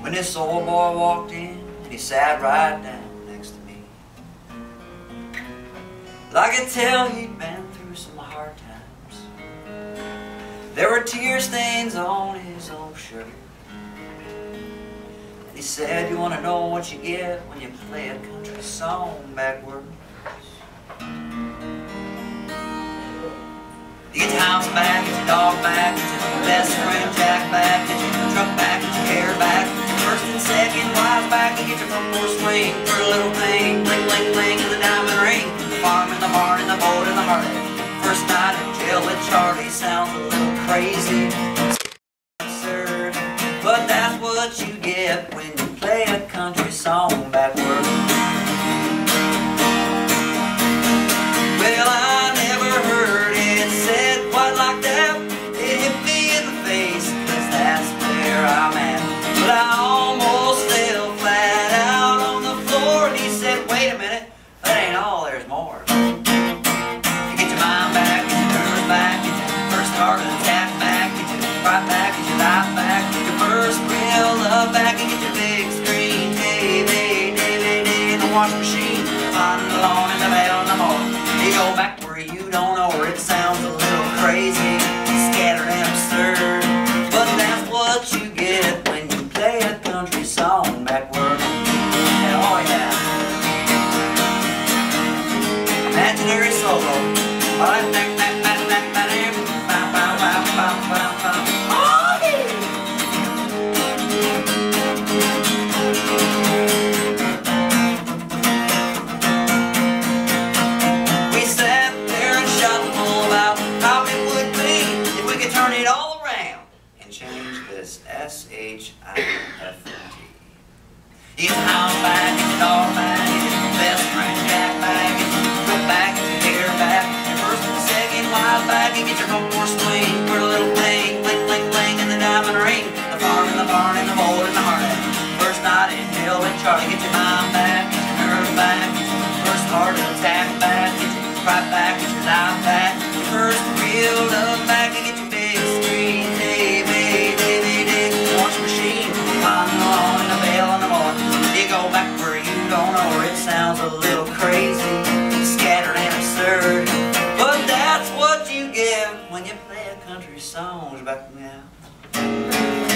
When this old boy walked in, and he sat right down next to me. I could tell he'd been through some hard times. There were tear stains on his old shirt. And he said, you want to know what you get when you play a country song backwards? Get your back, get your dog back, best friend Jack back, get your truck back, get your hair back, first and second wives back, and get your front porch swing for a little thing, bling bling bling in the diamond ring, the farm and the barn and the boat and the heart. First night in jail with Charlie sounds a little crazy, absurd, but that's what you get when you play a country song backwards. Washing machine, real the back, and get your big screen. Baby day baby in the bell in the bed on the morning. You go back where you don't know where it sounds a little crazy, scattered and absurd. But that's what you get when you play a country song backward. And oh yeah. Imaginary solo. All S-H-I-F-T. He's a house bag, he's a dog bag, he's your best friend Jack bag, he's your coat bag, he's your hair bag, your first and second wild he gets your swing, put a little thing, bling, bling, bling, and the diamond ring, the farm and the barn and the and the First night in hell when Charlie gets your mind back, get your nerve back, get your first heart attack back, get your pride back, get your life back, your first real love back, sounds a little crazy, scattered and absurd. But that's what you get when you play a country song back now.